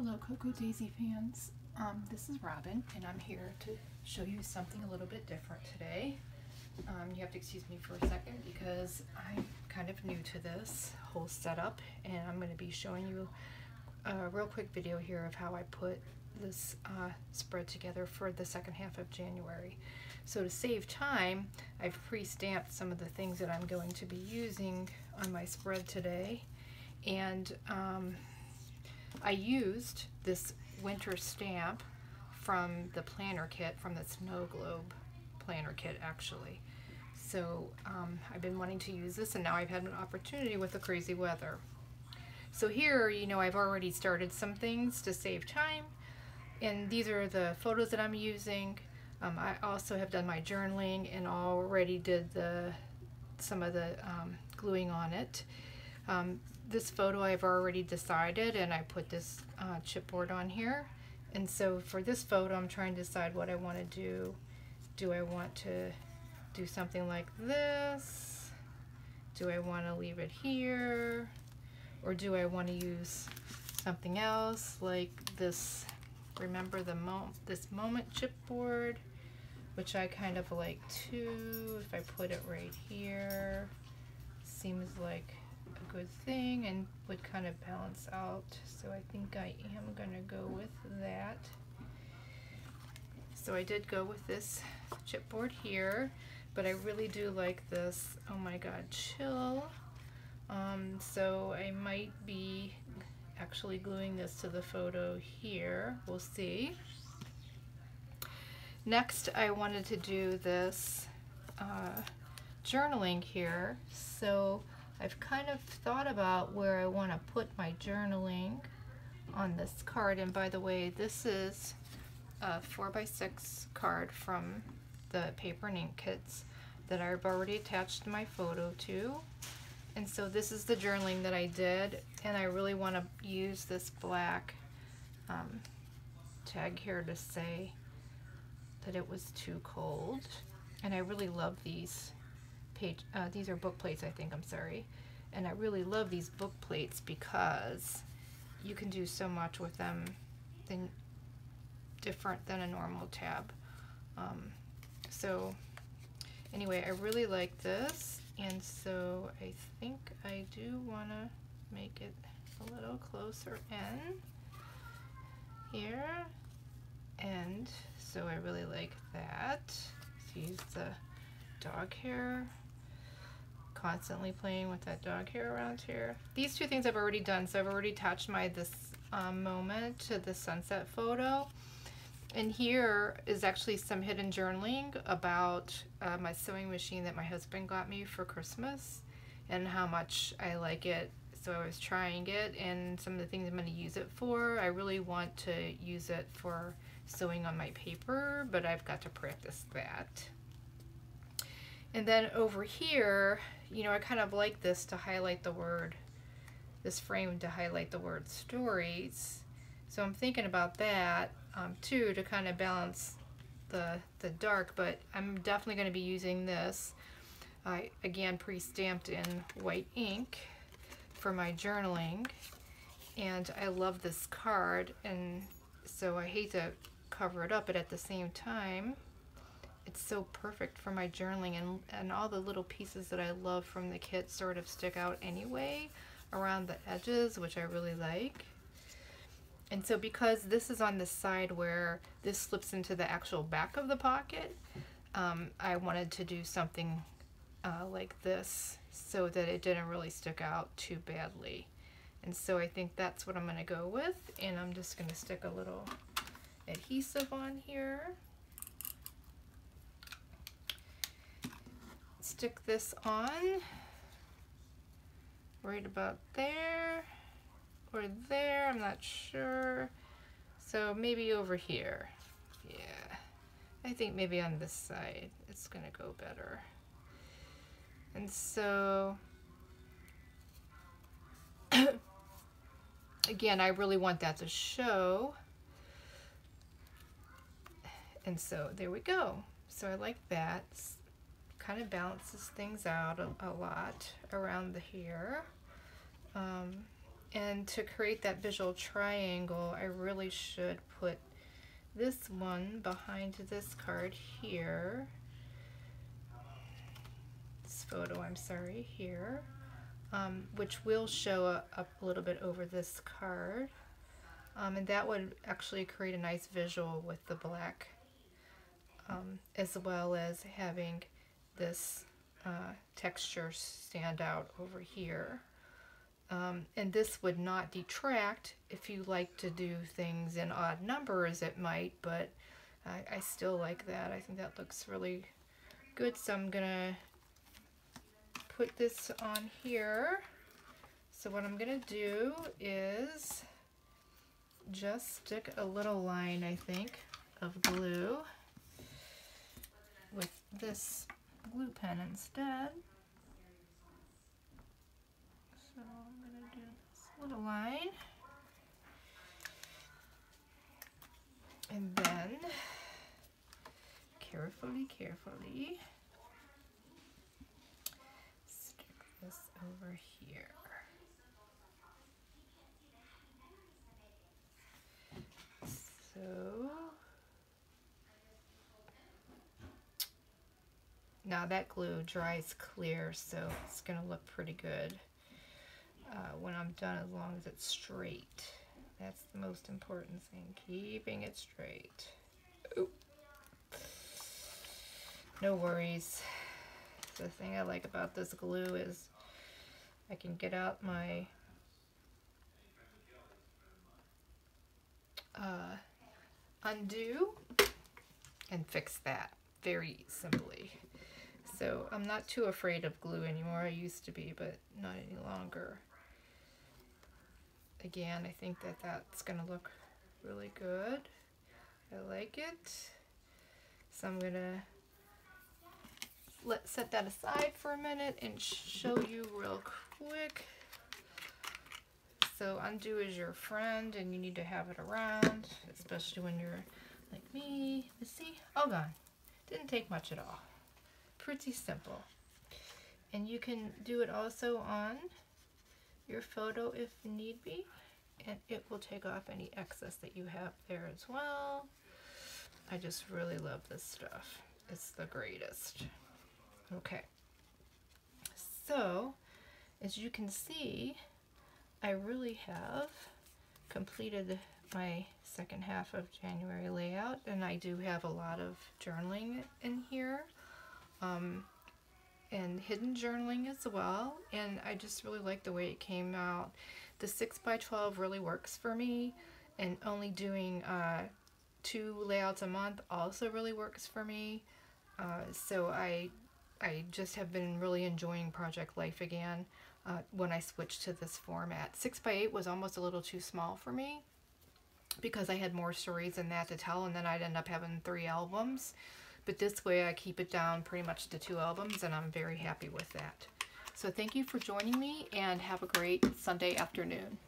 Hello Cocoa Daisy fans. Um, this is Robin and I'm here to show you something a little bit different today. Um, you have to excuse me for a second because I'm kind of new to this whole setup and I'm going to be showing you a real quick video here of how I put this uh, spread together for the second half of January. So to save time, I've pre-stamped some of the things that I'm going to be using on my spread today and um, I used this winter stamp from the planner kit, from the Snow Globe planner kit actually. So um, I've been wanting to use this and now I've had an opportunity with the crazy weather. So here, you know, I've already started some things to save time and these are the photos that I'm using. Um, I also have done my journaling and already did the some of the um, gluing on it. Um, this photo I've already decided and I put this uh, chipboard on here. And so for this photo I'm trying to decide what I want to do. Do I want to do something like this? Do I want to leave it here? Or do I want to use something else like this, remember the mo this moment chipboard, which I kind of like too, if I put it right here, seems like good thing and would kind of balance out. So I think I am going to go with that. So I did go with this chipboard here, but I really do like this, oh my god, chill. Um, so I might be actually gluing this to the photo here. We'll see. Next, I wanted to do this uh, journaling here. So I've kind of thought about where I want to put my journaling on this card. And by the way, this is a 4x6 card from the paper and ink kits that I've already attached my photo to. And so this is the journaling that I did. And I really want to use this black um, tag here to say that it was too cold. And I really love these page, uh, these are book plates, I think, I'm sorry. And I really love these book plates because you can do so much with them than different than a normal tab. Um, so anyway, I really like this. And so I think I do want to make it a little closer in here. And so I really like that. Let's use the dog hair constantly playing with that dog hair around here. These two things I've already done, so I've already attached my this um, moment to the sunset photo. And here is actually some hidden journaling about uh, my sewing machine that my husband got me for Christmas and how much I like it. So I was trying it and some of the things I'm going to use it for. I really want to use it for sewing on my paper, but I've got to practice that. And then over here, you know, I kind of like this to highlight the word, this frame to highlight the word stories. So I'm thinking about that um, too to kind of balance the, the dark, but I'm definitely going to be using this. I, again, pre-stamped in white ink for my journaling. And I love this card, and so I hate to cover it up, but at the same time, it's so perfect for my journaling and, and all the little pieces that I love from the kit sort of stick out anyway around the edges, which I really like. And so because this is on the side where this slips into the actual back of the pocket, um, I wanted to do something uh, like this so that it didn't really stick out too badly. And so I think that's what I'm going to go with. And I'm just going to stick a little adhesive on here. Stick this on right about there or there, I'm not sure. So maybe over here. Yeah, I think maybe on this side it's gonna go better. And so, again, I really want that to show. And so there we go. So I like that kind of balances things out a, a lot around the hair. Um, And to create that visual triangle, I really should put this one behind this card here. This photo, I'm sorry, here. Um, which will show up a little bit over this card. Um, and that would actually create a nice visual with the black um, as well as having this uh, texture stand out over here. Um, and this would not detract. If you like to do things in odd numbers it might but I, I still like that. I think that looks really good. So I'm gonna put this on here. So what I'm gonna do is just stick a little line I think of glue with this glue pen instead so I'm going to do this little line. And then, carefully, carefully, stick this over here. So, now that glue dries clear, so it's going to look pretty good uh, when I'm done as long as it's straight. That's the most important thing, keeping it straight. Oop. No worries. The thing I like about this glue is I can get out my uh, Un-du and fix that very simply. So I'm not too afraid of glue anymore. I used to be, but not any longer again, I think that that's going to look really good. I like it. So I'm going to let set that aside for a minute and show you real quick. So Un-du is your friend and you need to have it around, especially when you're like me. Let's see? All gone. Didn't take much at all. Pretty simple. And you can do it also on your photo if need be and it will take off any excess that you have there as well. I just really love this stuff. It's the greatest. Okay. So, as you can see, I really have completed my second half of January layout and I do have a lot of journaling in here. Um, and hidden journaling as well and I just really like the way it came out. The 6 by 12 really works for me and only doing uh, two layouts a month also really works for me. Uh, so I, I just have been really enjoying Project Life again uh, when I switched to this format. 6 by 8 was almost a little too small for me because I had more stories than that to tell and then I'd end up having three albums. But this way I keep it down pretty much to two albums and I'm very happy with that. So thank you for joining me and have a great Sunday afternoon.